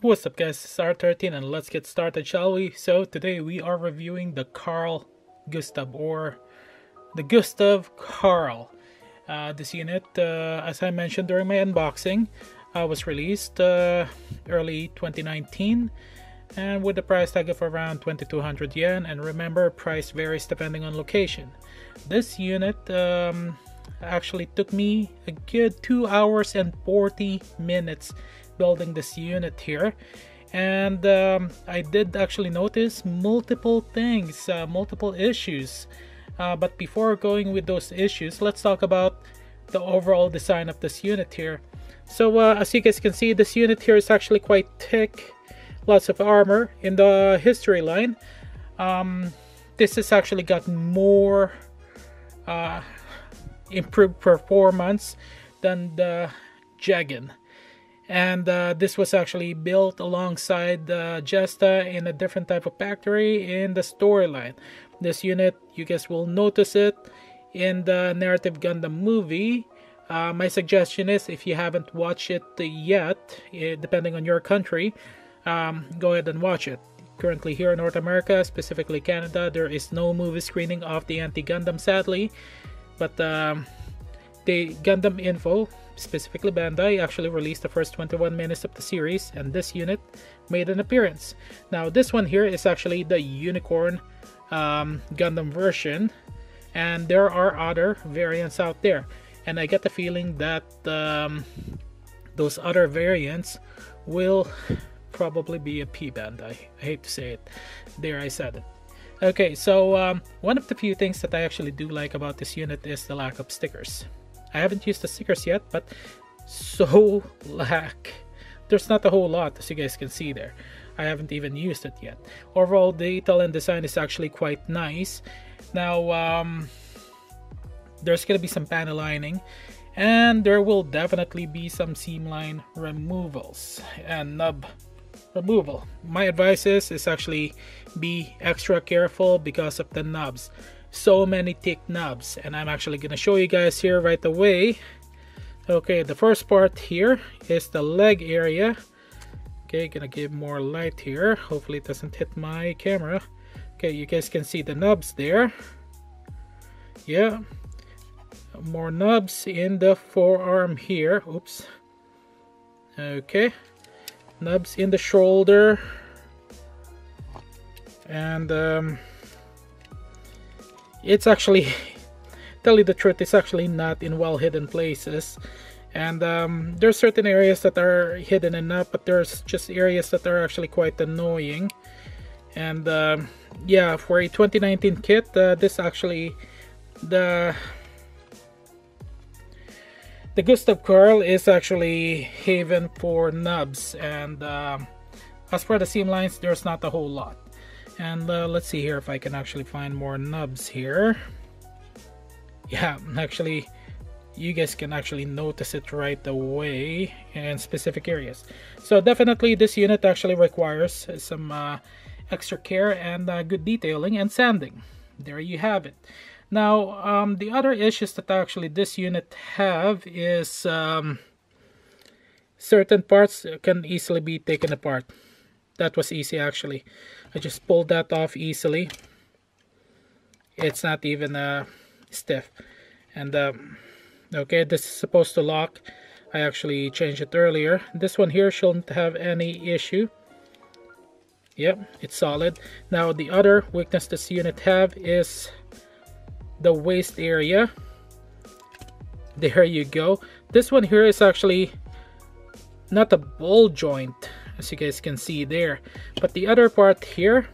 What's up guys, it's R13 and let's get started shall we? So today we are reviewing the Carl Gustav or the Gustav Karl. Uh, this unit, uh, as I mentioned during my unboxing, uh, was released uh, early 2019 and with a price tag of around 2200 yen and remember price varies depending on location. This unit um, actually took me a good 2 hours and 40 minutes building this unit here and um, I did actually notice multiple things, uh, multiple issues. Uh, but before going with those issues, let's talk about the overall design of this unit here. So uh, as you guys can see, this unit here is actually quite thick, lots of armor in the history line. Um, this has actually got more uh, improved performance than the Jagan and uh, this was actually built alongside the Jesta in a different type of factory in the storyline. This unit, you guys will notice it in the Narrative Gundam movie. Uh, my suggestion is if you haven't watched it yet, eh, depending on your country, um, go ahead and watch it. Currently here in North America, specifically Canada, there is no movie screening of the NT Gundam sadly. But um, the Gundam Info specifically Bandai, actually released the first 21 minutes of the series, and this unit made an appearance. Now, this one here is actually the Unicorn um, Gundam version, and there are other variants out there. And I get the feeling that um, those other variants will probably be a P Bandai. I hate to say it. There, I said it. Okay, so um, one of the few things that I actually do like about this unit is the lack of stickers. I haven't used the stickers yet, but so lack. There's not a whole lot, as you guys can see there. I haven't even used it yet. Overall, the Italian design is actually quite nice. Now, um, there's gonna be some panel lining, and there will definitely be some seam line removals and nub removal. My advice is, is actually be extra careful because of the nubs so many thick knobs. And I'm actually gonna show you guys here right away. Okay the first part here is the leg area. Okay gonna give more light here. Hopefully it doesn't hit my camera. Okay you guys can see the nubs there. Yeah more nubs in the forearm here. Oops. Okay nubs in the shoulder. And um, it's actually tell you the truth it's actually not in well hidden places. And um, there's certain areas that are hidden enough but there's just areas that are actually quite annoying. And uh, yeah for a 2019 kit uh, this actually the the Gustav Karl is actually haven for nubs and uh, as for the seam lines there's not a whole lot. And uh, let's see here if I can actually find more nubs here. Yeah actually you guys can actually notice it right away in specific areas. So definitely this unit actually requires some uh, extra care and uh, good detailing and sanding. There you have it now um, the other issues that actually this unit have is um, certain parts can easily be taken apart. That was easy actually. I just pulled that off easily. It's not even uh, stiff. And um, okay this is supposed to lock. I actually changed it earlier. This one here shouldn't have any issue. Yep it's solid. Now the other weakness this unit have is the waist area. There you go. This one here is actually not a ball joint as you guys can see there but the other part here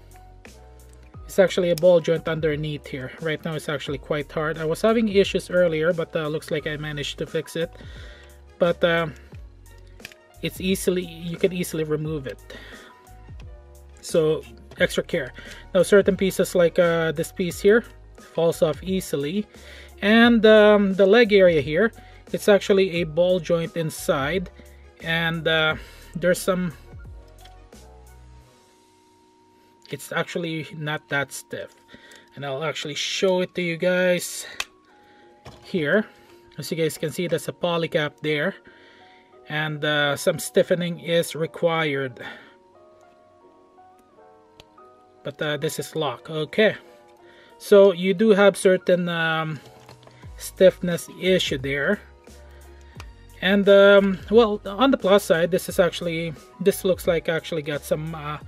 is actually a ball joint underneath here. Right now it's actually quite hard. I was having issues earlier but uh, looks like I managed to fix it. But uh, it's easily you can easily remove it. So extra care. Now certain pieces like uh, this piece here falls off easily. And um, the leg area here it's actually a ball joint inside. And uh, there's some it's actually not that stiff. And I'll actually show it to you guys here. As you guys can see that's a polycap there. And uh, some stiffening is required. But uh, this is lock. Okay so you do have certain um, stiffness issue there. And um, well on the plus side this is actually this looks like actually got some uh,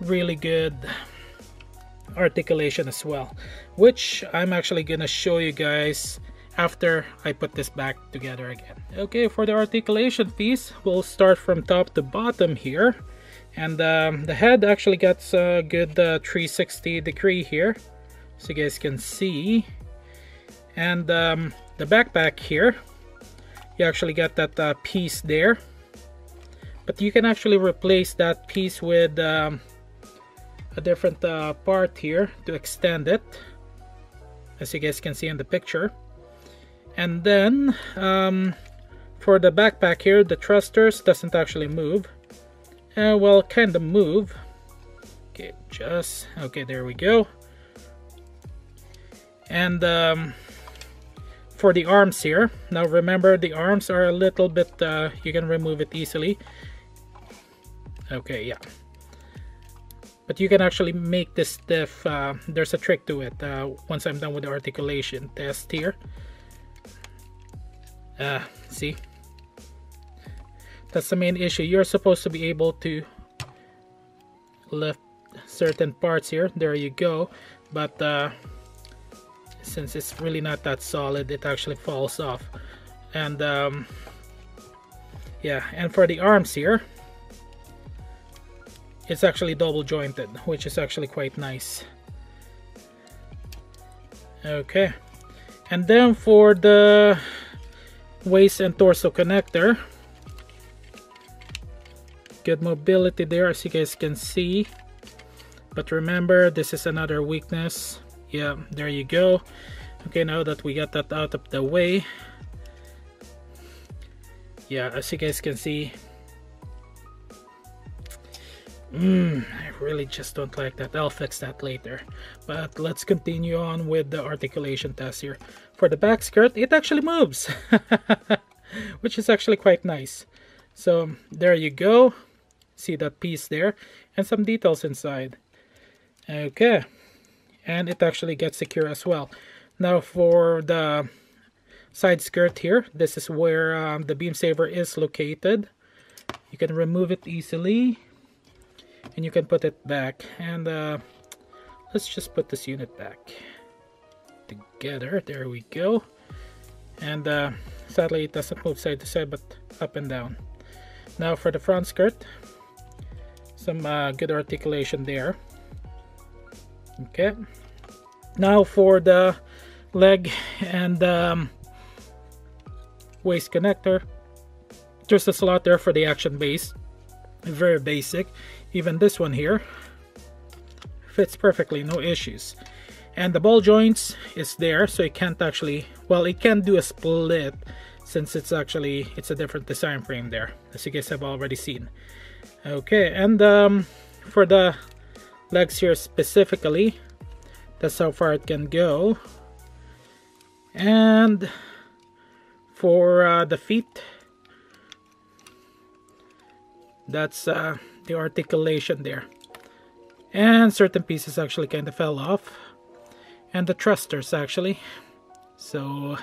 really good articulation as well which I'm actually gonna show you guys after I put this back together again. Okay for the articulation piece we'll start from top to bottom here. And um, the head actually gets a good uh, 360 degree here so you guys can see. And um, the backpack here you actually got that uh, piece there. But you can actually replace that piece with um, a different uh, part here to extend it as you guys can see in the picture. And then um, for the backpack here the thrusters doesn't actually move. Uh, well kind of move. Okay just okay there we go and um, for the arms here now remember the arms are a little bit uh, you can remove it easily. Okay yeah. But you can actually make this stiff uh, there's a trick to it uh, once I'm done with the articulation test here. Uh, see? That's the main issue. You're supposed to be able to lift certain parts here. There you go. But uh, since it's really not that solid it actually falls off. And um, yeah and for the arms here it's actually double jointed which is actually quite nice. Okay. And then for the waist and torso connector good mobility there as you guys can see. But remember this is another weakness yeah there you go okay now that we got that out of the way yeah as you guys can see Mm, I really just don't like that. I'll fix that later. But let's continue on with the articulation test here. For the back skirt, it actually moves. Which is actually quite nice. So there you go. See that piece there? And some details inside. Okay. And it actually gets secure as well. Now for the side skirt here, this is where um, the beam saver is located. You can remove it easily and you can put it back. And uh, let's just put this unit back together. There we go. And uh, sadly it doesn't move side to side but up and down. Now for the front skirt some uh, good articulation there okay. Now for the leg and um, waist connector. There's a slot there for the action base. Very basic. Even this one here fits perfectly no issues. And the ball joints is there so it can't actually well it can do a split since it's actually it's a different design frame there as you guys have already seen. Okay and um, for the legs here specifically. That's how far it can go. And for uh, the feet that's uh, the articulation there. And certain pieces actually kind of fell off. And the thrusters actually. So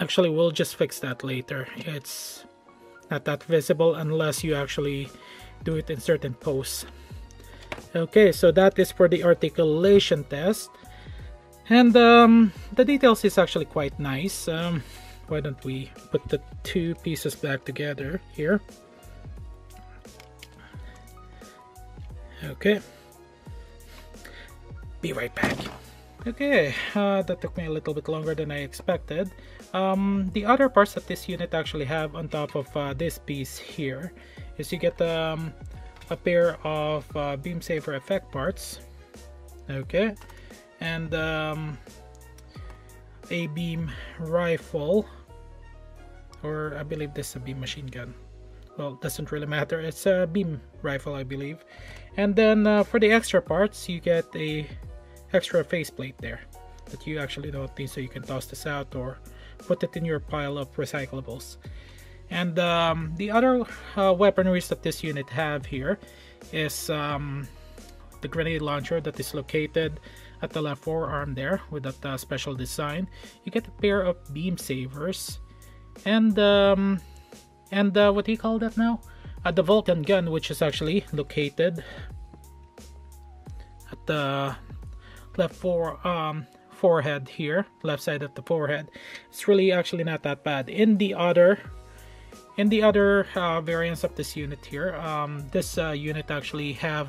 actually we'll just fix that later. It's not that visible unless you actually do it in certain posts okay so that is for the articulation test and um, the details is actually quite nice um, why don't we put the two pieces back together here Okay. Be right back. Okay, uh, that took me a little bit longer than I expected. Um, the other parts that this unit actually have on top of uh, this piece here is you get um, a pair of uh, beam saver effect parts. Okay, and um, a beam rifle, or I believe this is a beam machine gun. Well doesn't really matter. It's a beam rifle I believe. And then uh, for the extra parts you get a extra faceplate there that you actually don't need so you can toss this out or put it in your pile of recyclables. And um, the other uh, weaponries that this unit have here is um, the grenade launcher that is located at the left forearm there with that uh, special design. You get a pair of beam sabers and um, and uh, what do you call that now? Uh, the Vulcan gun, which is actually located at the left fore, um, forehead here, left side of the forehead. It's really actually not that bad. In the other in the other uh, variants of this unit here, um, this uh, unit actually have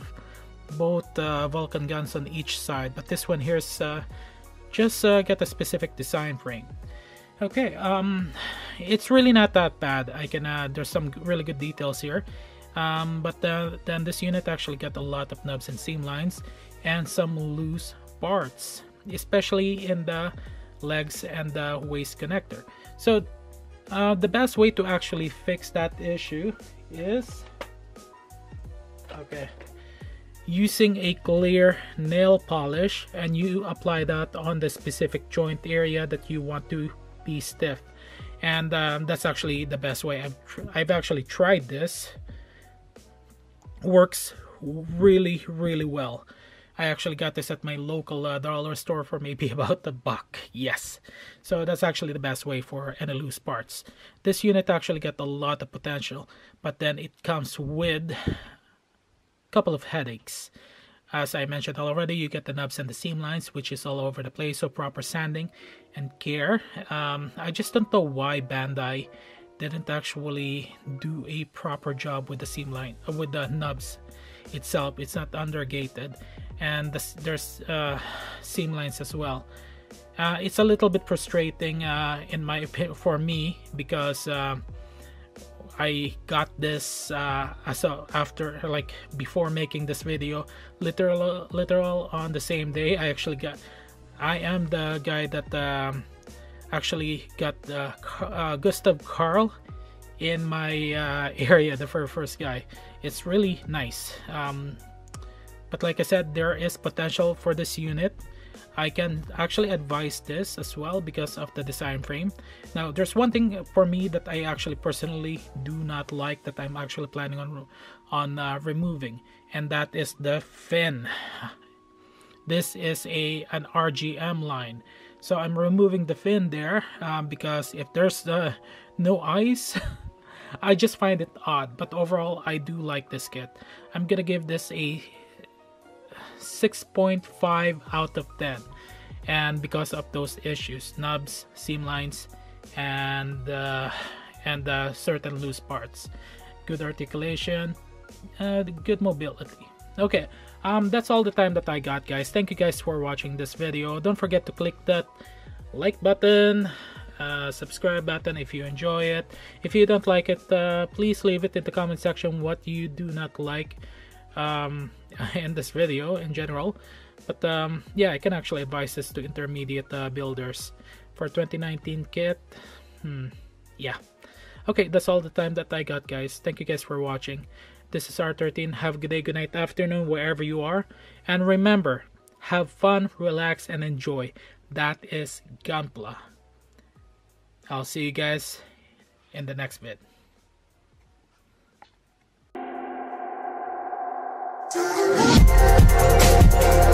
both uh, Vulcan guns on each side, but this one here's uh, just uh, get a specific design frame. Okay, um, it's really not that bad. I can there's some really good details here, um, but then this unit actually got a lot of nubs and seam lines and some loose parts, especially in the legs and the waist connector. So uh, the best way to actually fix that issue is okay using a clear nail polish and you apply that on the specific joint area that you want to be stiff. And um, that's actually the best way. I've, I've actually tried this. Works really really well I actually got this at my local uh, dollar store for maybe about a buck. Yes. So that's actually the best way for any loose parts. This unit actually got a lot of potential, but then it comes with a couple of headaches. As I mentioned already, you get the nubs and the seam lines, which is all over the place, so proper sanding and care. Um, I just don't know why Bandai didn't actually do a proper job with the seam line, uh, with the nubs itself. It's not undergated and the, there's uh, seam lines as well. Uh, it's a little bit frustrating uh, in my for me because uh, I got this uh, as a, after like before making this video literal literal on the same day I actually got I am the guy that um, actually got uh, Gustav Karl in my area the very first guy it's really nice um, but like I said there is potential for this unit. I can actually advise this as well because of the design frame. Now there's one thing for me that I actually personally do not like that I'm actually planning on on uh, removing and that is the fin. This is a an RGM line. So I'm removing the fin there um, because if there's uh, no ice I just find it odd. But overall I do like this kit. I'm gonna give this a 6.5 out of 10 and because of those issues nubs seam lines and uh, and uh, certain loose parts. Good articulation good mobility. Okay um that's all the time that i got guys. Thank you guys for watching this video. Don't forget to click that like button uh, subscribe button if you enjoy it. If you don't like it uh, please leave it in the comment section what you do not like um, in this video in general. But um, yeah I can actually advise this to intermediate uh, builders. For 2019 kit hmm, yeah. Okay that's all the time that I got guys. Thank you guys for watching. This is R13 have a good day good night afternoon wherever you are. And remember have fun relax and enjoy. That is Gunpla. I'll see you guys in the next vid Yeah.